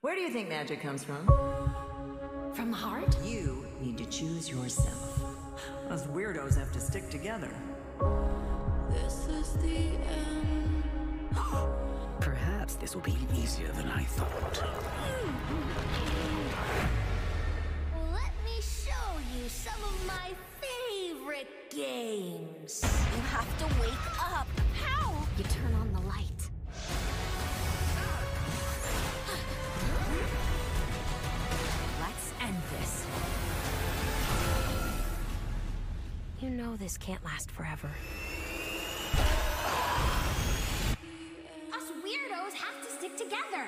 Where do you think magic comes from? From the heart? You need to choose yourself. Us weirdos have to stick together. This is the end. Perhaps this will be easier than I thought. Let me show you some of my favorite games. You have to wake up. How? You turn on the light. You know this can't last forever. Us weirdos have to stick together!